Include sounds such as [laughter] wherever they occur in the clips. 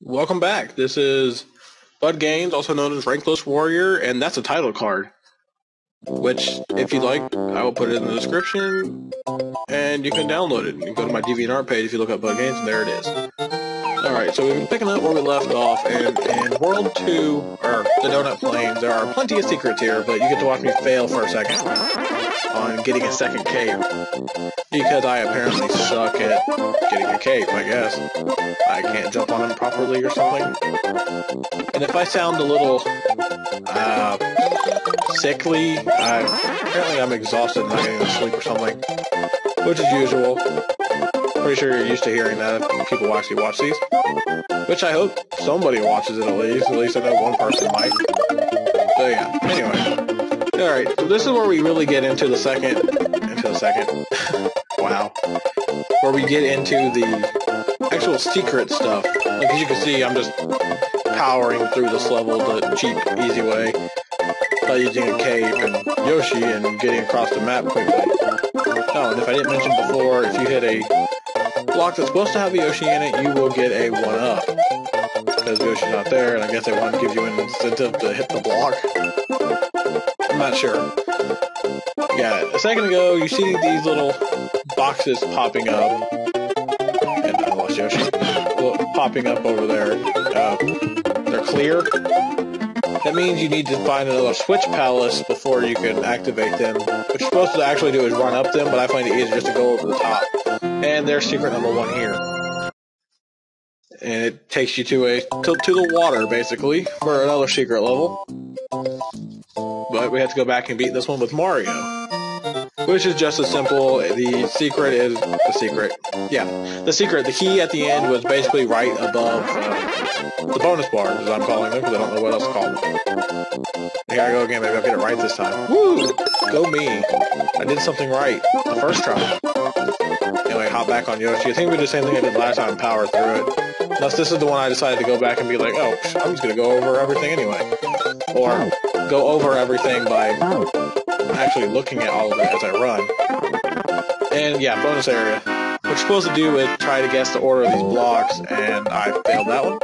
Welcome back. This is Bud Gaines, also known as Rankless Warrior, and that's a title card. Which, if you'd like, I will put it in the description, and you can download it. You can go to my DeviantArt page if you look up Bud Gaines, and there it is. Alright, so we've been picking up where we left off, and in World 2, or the Donut Plains, there are plenty of secrets here, but you get to watch me fail for a second on getting a second cape. Because I apparently suck at getting a cape, I guess. I can't jump on them properly or something. And if I sound a little, uh, sickly, I, apparently I'm exhausted and not getting to sleep or something. Which is usual. Pretty sure you're used to hearing that people actually watch these. Which I hope somebody watches it at least. At least I know one person might. So yeah, anyway. Alright, so this is where we really get into the second... Into the second... [laughs] wow. Where we get into the actual secret stuff. Like, as you can see, I'm just powering through this level the cheap, easy way by using a cape and Yoshi and getting across the map quickly. Oh, and if I didn't mention before, if you hit a block that's supposed to have a Yoshi in it, you will get a 1-up. Because Yoshi's not there, and I guess they want to give you an incentive to hit the block. I'm not sure. Yeah, a second ago, you see these little boxes popping up. And I lost Yoshi. Popping up over there. Uh, they're clear. That means you need to find another Switch Palace before you can activate them. What you're supposed to actually do is run up them, but I find it easier just to go over the top. And there's secret number one here. And it takes you to a to, to the water, basically, for another secret level. But we have to go back and beat this one with Mario. Which is just as simple. The secret is the secret. Yeah, the secret. The key at the end was basically right above uh, the bonus bars, as I'm calling them, because I don't know what else to call them. Here I go again. Maybe I'll get it right this time. Woo! Go me! I did something right the first try hop back on Yoshi. I think we did the same thing I did last time, power through it. Unless this is the one I decided to go back and be like, oh, I'm just to go over everything anyway. Or go over everything by actually looking at all of it as I run. And yeah, bonus area. What you're supposed to do is try to guess the order of these blocks, and I failed that one.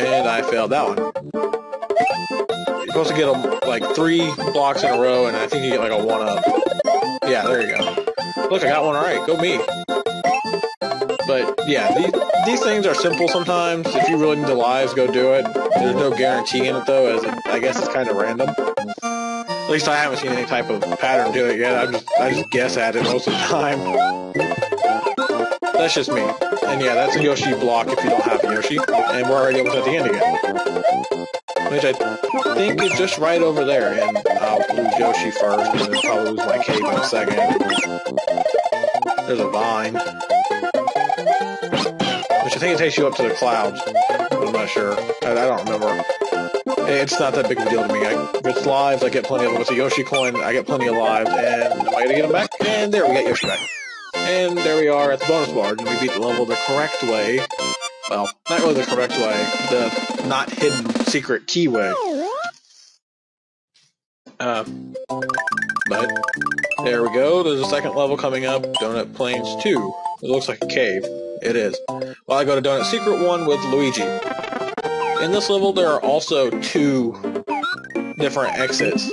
And I failed that one. You're supposed to get a, like three blocks in a row, and I think you get like a one up. Yeah, there you go. Look, I got one right. Go me. But yeah, these, these things are simple sometimes. If you really need the lives, go do it. There's no guarantee in it though, as it, I guess it's kind of random. At least I haven't seen any type of pattern to it yet. I just I just guess at it most of the time. That's just me. And yeah, that's a Yoshi block if you don't have a Yoshi. And we're already almost at the end again. Which I think is just right over there. And I'll uh, lose Yoshi first, and then probably lose my cape in a second. There's a vine. Which I think it takes you up to the clouds. I'm not sure. I, I don't remember. It's not that big of a deal to me. I, it's lives, I get plenty of them. It's a Yoshi coin, I get plenty of lives, and am I gonna get them back? And there, we got Yoshi back. And there we are at the bonus bar, and we beat the level the correct way. Well, not really the correct way. The not hidden secret key way. Uh, but there we go. There's a second level coming up. Donut Plains 2. It looks like a cave. It is. Well, I go to Donut Secret 1 with Luigi. In this level, there are also two different exits.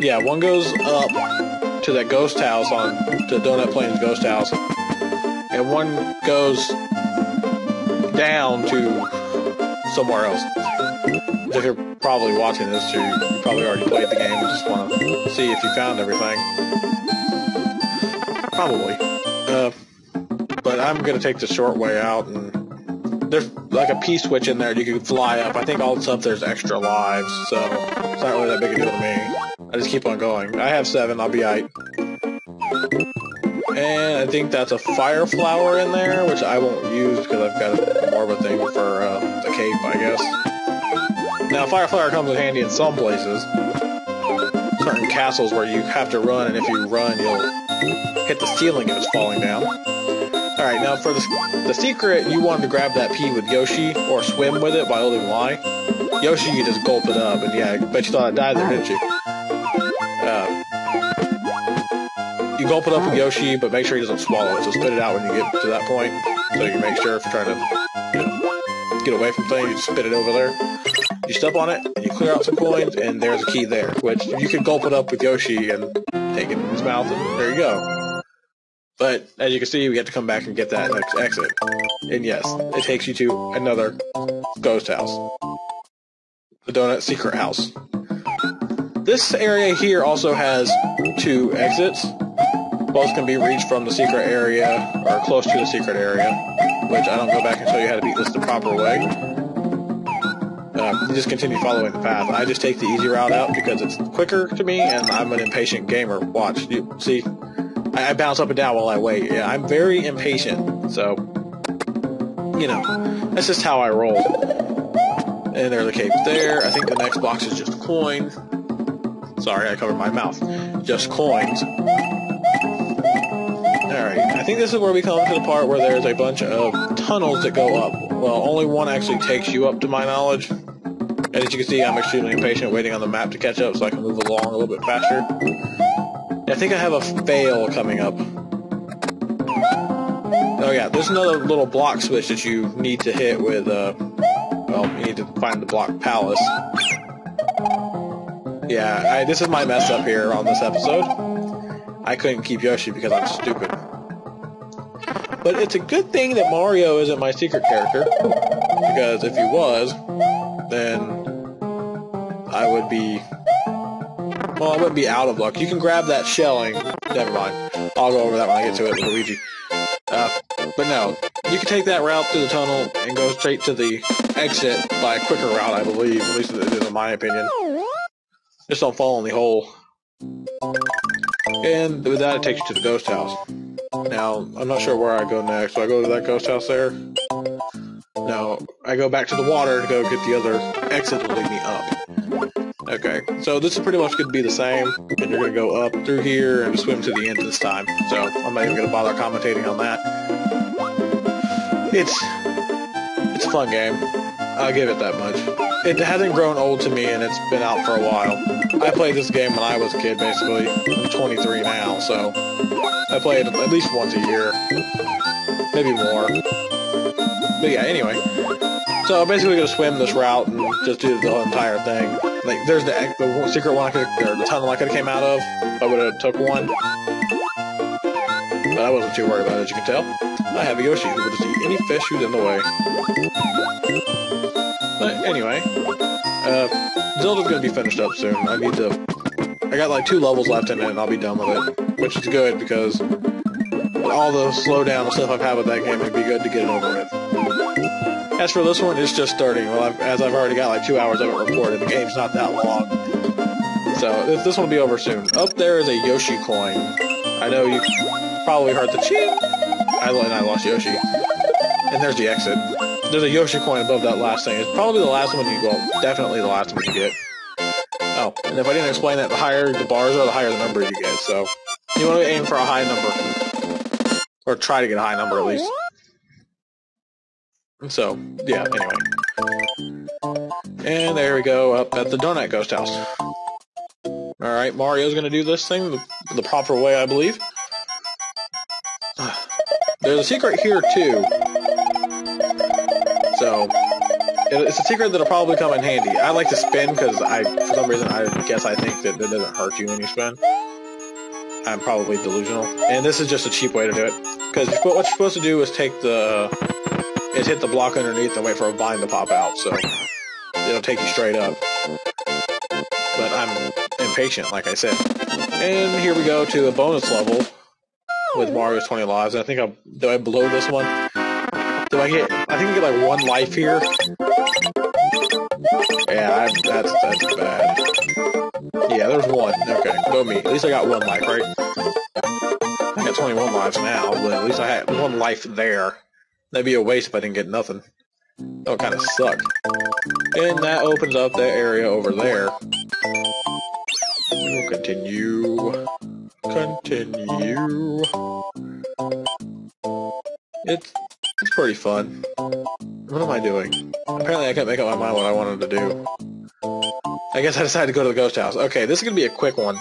Yeah, one goes up to that ghost house on to Donut Plains ghost house, and one goes down to somewhere else. If you're probably watching this, you, you probably already played the game and just want to see if you found everything. Probably. Uh, but I'm going to take the short way out, and there's like a P-switch in there you can fly up. I think all the stuff there's extra lives, so it's not really that big a deal to me. I just keep on going. I have seven, I'll be eight. And I think that's a fire flower in there, which I won't use because I've got more of a thing for uh, the cape, I guess. Now, fire flower comes in handy in some places. Certain castles where you have to run, and if you run, you'll hit the ceiling if it's falling down. Alright, now for the, the secret, you wanted to grab that P with Yoshi, or swim with it by holding Y. Yoshi, you just gulp it up, and yeah, I bet you thought I died there, didn't you? You gulp it up with Yoshi, but make sure he doesn't swallow it. So spit it out when you get to that point. So you make sure if you're trying to get away from things, you spit it over there. You step on it, and you clear out some coins, and there's a key there, which you could gulp it up with Yoshi and take it in his mouth, and there you go. But as you can see, we have to come back and get that next exit. And yes, it takes you to another ghost house. The Donut Secret House. This area here also has two exits. Both can be reached from the secret area, or close to the secret area, which I don't go back and show you how to beat this the proper way. Uh, you just continue following the path. I just take the easy route out because it's quicker to me, and I'm an impatient gamer. Watch, you see, I, I bounce up and down while I wait. Yeah, I'm very impatient, so you know, that's just how I roll. And there's a cape there. I think the next box is just coins. Sorry, I covered my mouth. Just coins. Alright, I think this is where we come to the part where there's a bunch of tunnels that go up. Well, only one actually takes you up to my knowledge. And as you can see, I'm extremely impatient waiting on the map to catch up so I can move along a little bit faster. I think I have a fail coming up. Oh yeah, there's another little block switch that you need to hit with, uh, well, you need to find the block palace. Yeah, I, this is my mess up here on this episode. I couldn't keep Yoshi because I'm stupid. But it's a good thing that Mario isn't my secret character, because if he was, then I would be, well, I wouldn't be out of luck. You can grab that shelling. Never mind. I'll go over that when I get to it with Luigi. Uh, but no, you can take that route through the tunnel and go straight to the exit by a quicker route, I believe. At least in my opinion. Just don't fall in the hole. And with that, it takes you to the ghost house. Now, I'm not sure where I go next. Do I go to that ghost house there? No, I go back to the water to go get the other exit to lead me up. Okay, so this is pretty much going to be the same, and you're going to go up through here and swim to the end this time. So I'm not even going to bother commentating on that. It's it's a fun game. I'll give it that much it hasn't grown old to me, and it's been out for a while. I played this game when I was a kid, basically. I'm 23 now, so I play it at least once a year, maybe more. But yeah, anyway. So I'm basically gonna swim this route and just do the entire thing. Like, there's the, the secret one I could, or the tunnel I could have came out of. I would have took one. But I wasn't too worried about it, as you can tell. I have a Yoshi who will just eat any fish who's in the way. But anyway, uh, Zelda's gonna be finished up soon. I need to... I got like two levels left in it and I'll be done with it. Which is good because all the slowdown stuff I've had with that game would be good to get it over with. As for this one, it's just starting. Well, I've, as I've already got like two hours of it recorded, the game's not that long. So this one will be over soon. Up there is a Yoshi coin. I know you probably heard the cheep. I, and I lost Yoshi. And there's the exit there's a Yoshi coin above that last thing. It's probably the last one you go. Definitely the last one you get. Oh, and if I didn't explain that, the higher the bars are, the higher the number you get. So you want to aim for a high number, or try to get a high number at least. So yeah. Anyway, and there we go up at the Donut Ghost House. All right, Mario's gonna do this thing the, the proper way, I believe. [sighs] There's a secret here too. So it's a secret that'll probably come in handy. I like to spin because I, for some reason, I guess I think that it doesn't hurt you when you spin. I'm probably delusional, and this is just a cheap way to do it. Because what you're supposed to do is take the, is hit the block underneath and wait for a vine to pop out, so it'll take you straight up. But I'm impatient, like I said. And here we go to a bonus level with Mario's 20 lives. I think I do I blow this one? Do I get? I think I get like one life here. Yeah, I, that's that's bad. Yeah, there's one. Okay, go me. At least I got one life, right? I got 21 lives now, but at least I had one life there. That'd be a waste if I didn't get nothing. That would kind of suck. And that opens up that area over there. We'll continue. Continue. It's it's pretty fun. What am I doing? Apparently I can't make up my mind what I wanted to do. I guess I decided to go to the ghost house. Okay, this is going to be a quick one.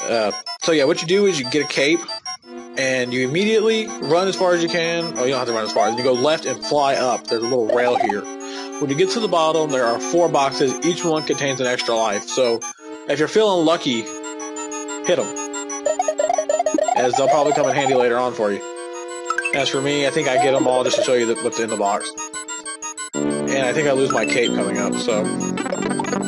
Uh, So yeah, what you do is you get a cape, and you immediately run as far as you can. Oh, you don't have to run as far. As you go left and fly up. There's a little rail here. When you get to the bottom, there are four boxes. Each one contains an extra life. So if you're feeling lucky, hit them. As they'll probably come in handy later on for you. As for me, I think I get them all just to show you what's in the box. And I think I lose my cape coming up, so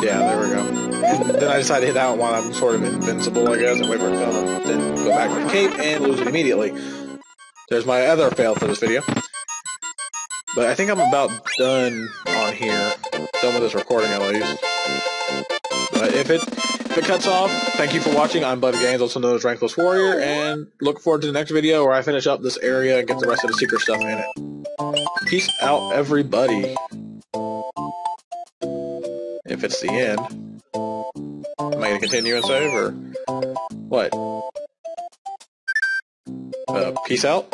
yeah, there we go. And then I decide to hit that one while I'm sort of invincible, I guess, and wait for it to come, then go back to the cape and lose it immediately. There's my other fail for this video. But I think I'm about done on here. Done with this recording at least. But if it it cuts off, thank you for watching. I'm Bud Gaines, also known as Rankless Warrior, and look forward to the next video where I finish up this area and get the rest of the secret stuff in it. Peace out, everybody. If it's the end. Am I going to continue and save, or what? Uh, peace out?